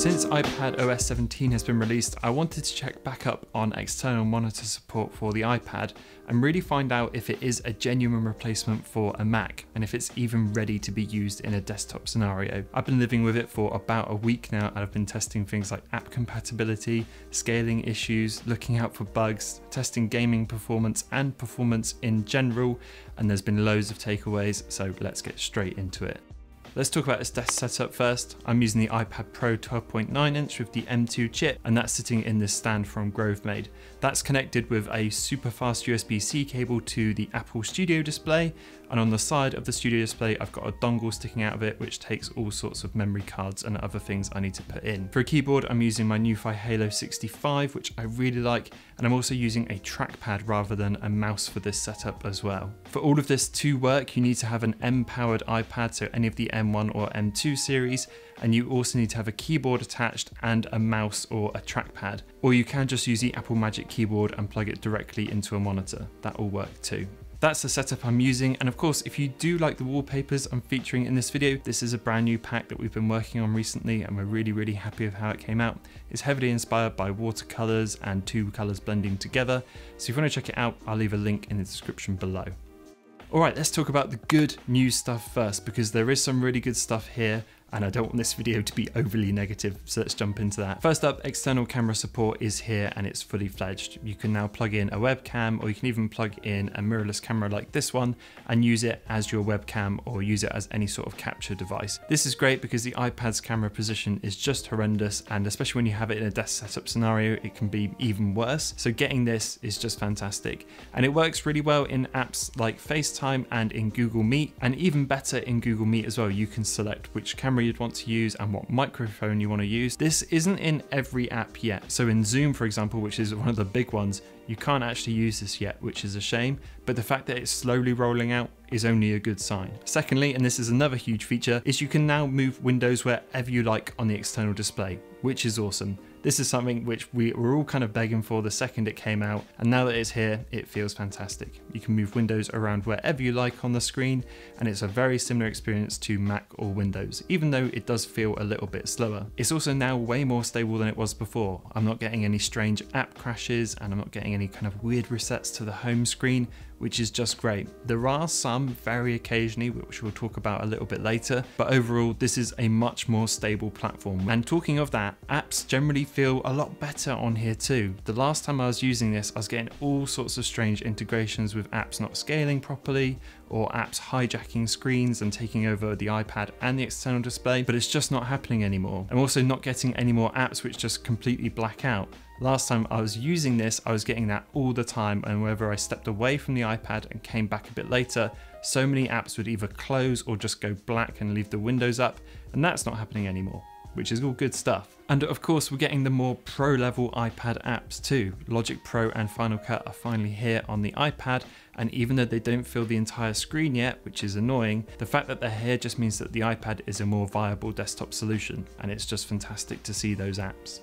Since iPad OS 17 has been released, I wanted to check back up on external monitor support for the iPad and really find out if it is a genuine replacement for a Mac and if it's even ready to be used in a desktop scenario. I've been living with it for about a week now and I've been testing things like app compatibility, scaling issues, looking out for bugs, testing gaming performance and performance in general, and there's been loads of takeaways, so let's get straight into it. Let's talk about its desk setup first. I'm using the iPad Pro 12.9 inch with the M2 chip and that's sitting in this stand from GroveMade. That's connected with a super fast USB-C cable to the Apple Studio display and on the side of the studio display I've got a dongle sticking out of it which takes all sorts of memory cards and other things I need to put in. For a keyboard I'm using my NuPhy Halo 65 which I really like and I'm also using a trackpad rather than a mouse for this setup as well. For all of this to work you need to have an M powered iPad so any of the M1 or M2 series and you also need to have a keyboard attached and a mouse or a trackpad or you can just use the Apple Magic keyboard and plug it directly into a monitor. That will work too. That's the setup I'm using. And of course, if you do like the wallpapers I'm featuring in this video, this is a brand new pack that we've been working on recently and we're really, really happy with how it came out. It's heavily inspired by watercolors and two colors blending together. So if you want to check it out, I'll leave a link in the description below. All right, let's talk about the good news stuff first because there is some really good stuff here and I don't want this video to be overly negative, so let's jump into that. First up, external camera support is here and it's fully fledged. You can now plug in a webcam or you can even plug in a mirrorless camera like this one and use it as your webcam or use it as any sort of capture device. This is great because the iPad's camera position is just horrendous and especially when you have it in a desk setup scenario, it can be even worse. So getting this is just fantastic. And it works really well in apps like FaceTime and in Google Meet and even better in Google Meet as well. You can select which camera camera you'd want to use and what microphone you want to use. This isn't in every app yet. So in Zoom, for example, which is one of the big ones, you can't actually use this yet, which is a shame, but the fact that it's slowly rolling out is only a good sign. Secondly, and this is another huge feature, is you can now move windows wherever you like on the external display, which is awesome. This is something which we were all kind of begging for the second it came out, and now that it's here, it feels fantastic. You can move windows around wherever you like on the screen, and it's a very similar experience to Mac or Windows, even though it does feel a little bit slower. It's also now way more stable than it was before. I'm not getting any strange app crashes, and I'm not getting any kind of weird resets to the home screen, which is just great. There are some very occasionally, which we'll talk about a little bit later, but overall, this is a much more stable platform. And talking of that, apps generally feel a lot better on here too. The last time I was using this, I was getting all sorts of strange integrations with apps not scaling properly, or apps hijacking screens and taking over the iPad and the external display, but it's just not happening anymore. I'm also not getting any more apps which just completely black out. Last time I was using this, I was getting that all the time and whenever I stepped away from the iPad and came back a bit later, so many apps would either close or just go black and leave the windows up, and that's not happening anymore which is all good stuff. And of course, we're getting the more pro level iPad apps too. Logic Pro and Final Cut are finally here on the iPad, and even though they don't fill the entire screen yet, which is annoying, the fact that they're here just means that the iPad is a more viable desktop solution, and it's just fantastic to see those apps.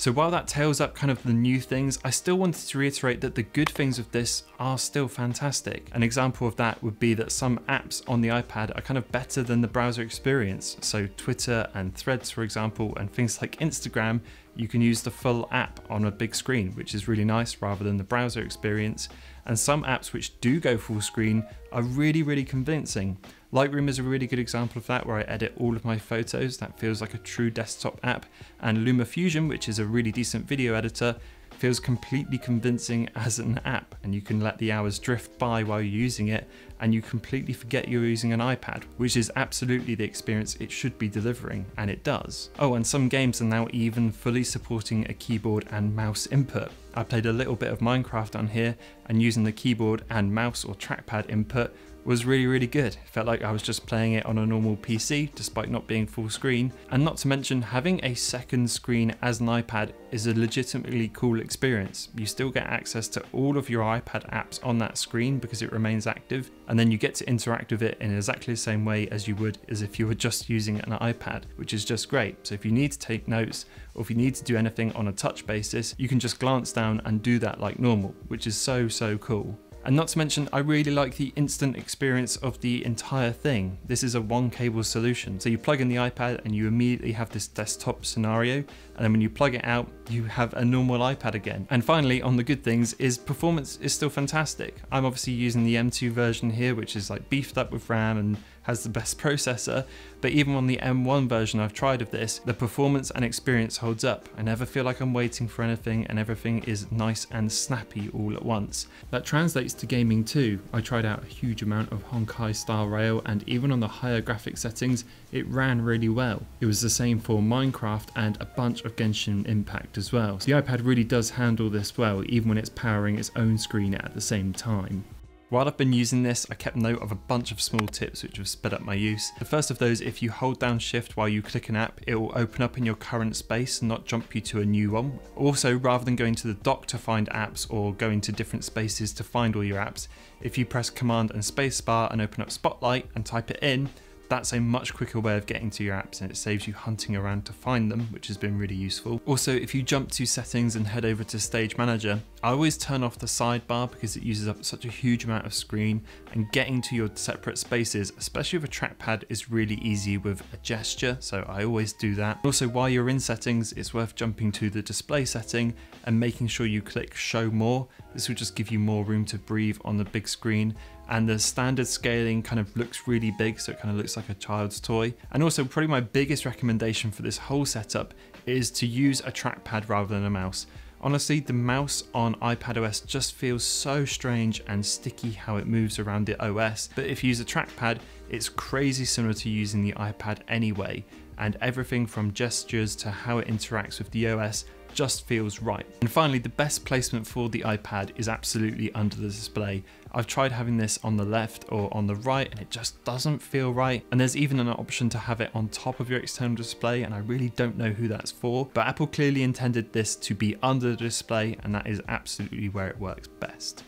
So while that tails up kind of the new things, I still wanted to reiterate that the good things of this are still fantastic. An example of that would be that some apps on the iPad are kind of better than the browser experience. So Twitter and Threads, for example, and things like Instagram, you can use the full app on a big screen, which is really nice rather than the browser experience. And some apps which do go full screen are really, really convincing. Lightroom is a really good example of that where I edit all of my photos. That feels like a true desktop app. And LumaFusion, which is a really decent video editor, feels completely convincing as an app and you can let the hours drift by while you're using it and you completely forget you're using an iPad, which is absolutely the experience it should be delivering, and it does. Oh, and some games are now even fully supporting a keyboard and mouse input. I played a little bit of Minecraft on here and using the keyboard and mouse or trackpad input was really, really good. It felt like I was just playing it on a normal PC, despite not being full screen. And not to mention, having a second screen as an iPad is a legitimately cool experience. You still get access to all of your iPad apps on that screen because it remains active, and then you get to interact with it in exactly the same way as you would as if you were just using an iPad, which is just great. So if you need to take notes, or if you need to do anything on a touch basis, you can just glance down and do that like normal, which is so, so cool. And not to mention, I really like the instant experience of the entire thing. This is a one cable solution. So you plug in the iPad and you immediately have this desktop scenario. And then when you plug it out, you have a normal iPad again. And finally, on the good things is performance is still fantastic. I'm obviously using the M2 version here, which is like beefed up with RAM and has the best processor, but even on the M1 version I've tried of this, the performance and experience holds up. I never feel like I'm waiting for anything and everything is nice and snappy all at once. That translates to gaming too. I tried out a huge amount of Honkai Star Rail and even on the higher graphic settings, it ran really well. It was the same for Minecraft and a bunch of Genshin Impact as well. So the iPad really does handle this well even when it's powering its own screen at the same time. While I've been using this, I kept note of a bunch of small tips which have sped up my use. The first of those, if you hold down shift while you click an app, it will open up in your current space and not jump you to a new one. Also, rather than going to the dock to find apps or going to different spaces to find all your apps, if you press command and spacebar and open up Spotlight and type it in, that's a much quicker way of getting to your apps and it saves you hunting around to find them, which has been really useful. Also, if you jump to settings and head over to Stage Manager, I always turn off the sidebar because it uses up such a huge amount of screen and getting to your separate spaces, especially with a trackpad, is really easy with a gesture, so I always do that. Also, while you're in settings, it's worth jumping to the display setting and making sure you click show more. This will just give you more room to breathe on the big screen and the standard scaling kind of looks really big so it kind of looks like a child's toy and also probably my biggest recommendation for this whole setup is to use a trackpad rather than a mouse Honestly, the mouse on iPadOS just feels so strange and sticky how it moves around the OS, but if you use a trackpad, it's crazy similar to using the iPad anyway, and everything from gestures to how it interacts with the OS just feels right. And finally, the best placement for the iPad is absolutely under the display. I've tried having this on the left or on the right and it just doesn't feel right. And there's even an option to have it on top of your external display and I really don't know who that's for. But Apple clearly intended this to be under the display and that is absolutely where it works best.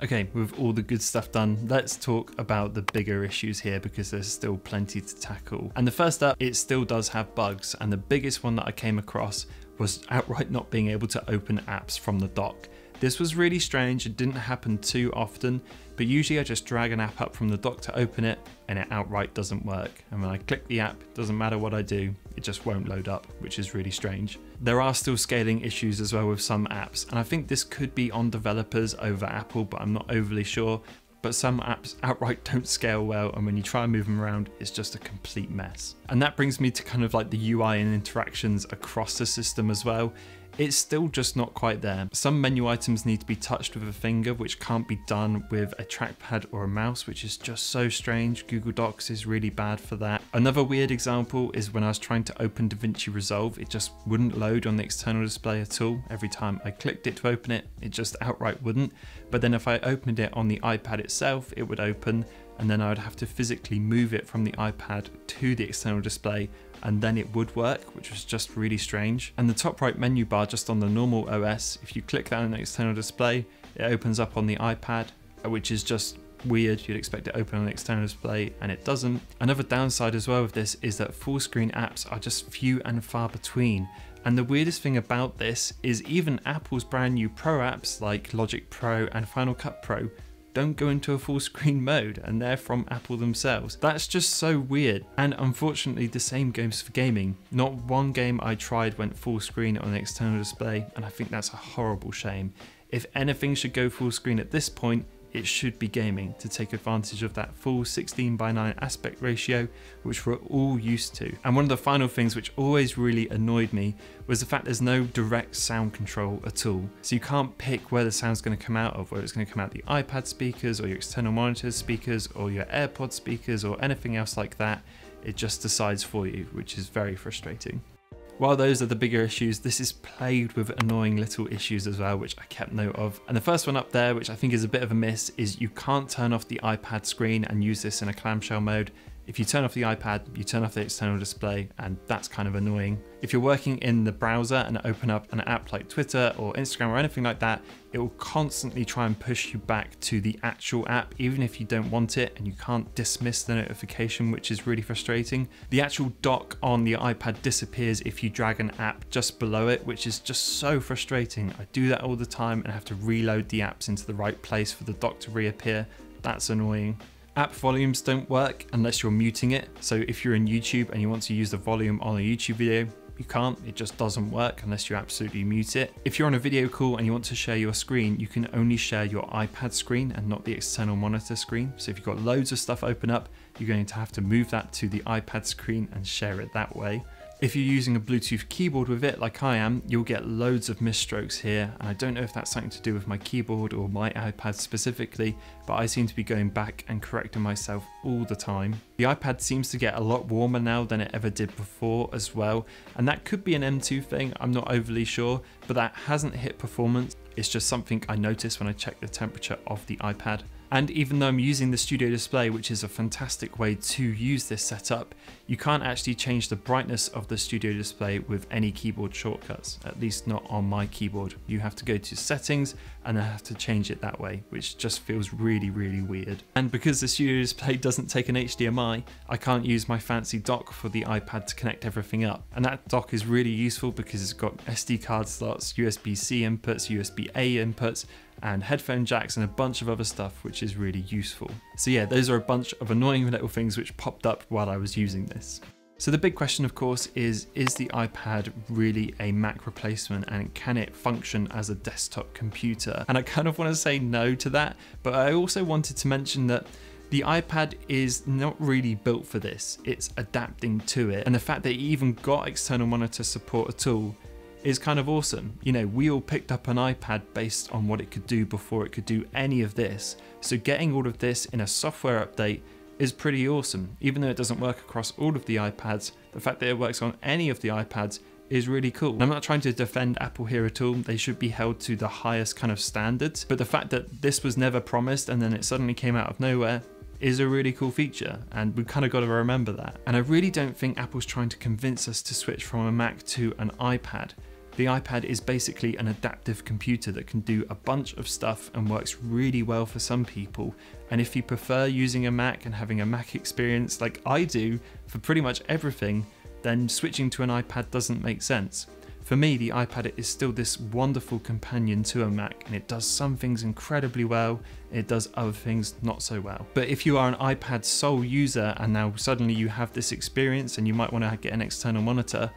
Okay, with all the good stuff done, let's talk about the bigger issues here because there's still plenty to tackle. And the first up, it still does have bugs, and the biggest one that I came across was outright not being able to open apps from the dock. This was really strange, it didn't happen too often, but usually I just drag an app up from the dock to open it and it outright doesn't work. And when I click the app, doesn't matter what I do, it just won't load up, which is really strange. There are still scaling issues as well with some apps, and I think this could be on developers over Apple, but I'm not overly sure but some apps outright don't scale well and when you try and move them around it's just a complete mess. And that brings me to kind of like the UI and interactions across the system as well it's still just not quite there. Some menu items need to be touched with a finger, which can't be done with a trackpad or a mouse, which is just so strange. Google Docs is really bad for that. Another weird example is when I was trying to open DaVinci Resolve, it just wouldn't load on the external display at all. Every time I clicked it to open it, it just outright wouldn't. But then if I opened it on the iPad itself, it would open and then I would have to physically move it from the iPad to the external display and then it would work, which was just really strange. And the top right menu bar just on the normal OS, if you click that on the external display, it opens up on the iPad, uh, which is just weird. You'd expect it to open on the external display and it doesn't. Another downside as well with this is that full screen apps are just few and far between. And the weirdest thing about this is even Apple's brand new Pro apps like Logic Pro and Final Cut Pro don't go into a full screen mode and they're from Apple themselves. That's just so weird. And unfortunately, the same goes for gaming. Not one game I tried went full screen on the external display, and I think that's a horrible shame. If anything should go full screen at this point, it should be gaming to take advantage of that full 16 by 9 aspect ratio which we're all used to. And one of the final things which always really annoyed me was the fact there's no direct sound control at all. So you can't pick where the sound's going to come out of, whether it's going to come out the iPad speakers or your external monitors speakers or your AirPod speakers or anything else like that. It just decides for you, which is very frustrating. While those are the bigger issues, this is plagued with annoying little issues as well, which I kept note of. And the first one up there, which I think is a bit of a miss, is you can't turn off the iPad screen and use this in a clamshell mode. If you turn off the iPad, you turn off the external display, and that's kind of annoying. If you're working in the browser and open up an app like Twitter or Instagram or anything like that, it will constantly try and push you back to the actual app, even if you don't want it and you can't dismiss the notification, which is really frustrating. The actual dock on the iPad disappears if you drag an app just below it, which is just so frustrating. I do that all the time and have to reload the apps into the right place for the dock to reappear. That's annoying. App volumes don't work unless you're muting it. So if you're in YouTube and you want to use the volume on a YouTube video, you can't, it just doesn't work unless you absolutely mute it. If you're on a video call and you want to share your screen, you can only share your iPad screen and not the external monitor screen. So if you've got loads of stuff open up, you're going to have to move that to the iPad screen and share it that way. If you're using a Bluetooth keyboard with it, like I am, you'll get loads of misstrokes here. And I don't know if that's something to do with my keyboard or my iPad specifically, but I seem to be going back and correcting myself all the time. The iPad seems to get a lot warmer now than it ever did before as well. And that could be an M2 thing, I'm not overly sure, but that hasn't hit performance. It's just something I notice when I check the temperature of the iPad. And even though I'm using the studio display, which is a fantastic way to use this setup, you can't actually change the brightness of the studio display with any keyboard shortcuts, at least not on my keyboard. You have to go to settings and then have to change it that way, which just feels really, really weird. And because the studio display doesn't take an HDMI, I can't use my fancy dock for the iPad to connect everything up. And that dock is really useful because it's got SD card slots, USB-C inputs, USB-A inputs, and headphone jacks and a bunch of other stuff which is really useful. So yeah, those are a bunch of annoying little things which popped up while I was using this. So the big question of course is, is the iPad really a Mac replacement and can it function as a desktop computer? And I kind of want to say no to that, but I also wanted to mention that the iPad is not really built for this, it's adapting to it. And the fact that it even got external monitor support at all is kind of awesome. You know, we all picked up an iPad based on what it could do before it could do any of this. So getting all of this in a software update is pretty awesome. Even though it doesn't work across all of the iPads, the fact that it works on any of the iPads is really cool. And I'm not trying to defend Apple here at all. They should be held to the highest kind of standards. But the fact that this was never promised and then it suddenly came out of nowhere is a really cool feature and we've kind of got to remember that. And I really don't think Apple's trying to convince us to switch from a Mac to an iPad. The iPad is basically an adaptive computer that can do a bunch of stuff and works really well for some people. And if you prefer using a Mac and having a Mac experience like I do for pretty much everything, then switching to an iPad doesn't make sense. For me, the iPad is still this wonderful companion to a Mac and it does some things incredibly well, it does other things not so well. But if you are an iPad sole user and now suddenly you have this experience and you might want to get an external monitor,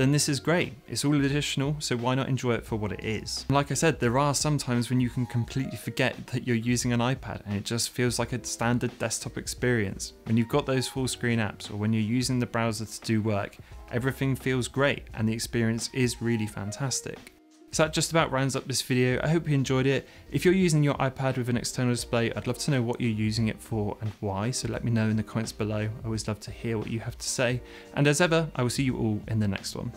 then this is great. It's all additional, so why not enjoy it for what it is? Like I said, there are some times when you can completely forget that you're using an iPad and it just feels like a standard desktop experience. When you've got those full screen apps or when you're using the browser to do work, everything feels great and the experience is really fantastic. So that just about rounds up this video. I hope you enjoyed it. If you're using your iPad with an external display, I'd love to know what you're using it for and why. So let me know in the comments below. I always love to hear what you have to say. And as ever, I will see you all in the next one.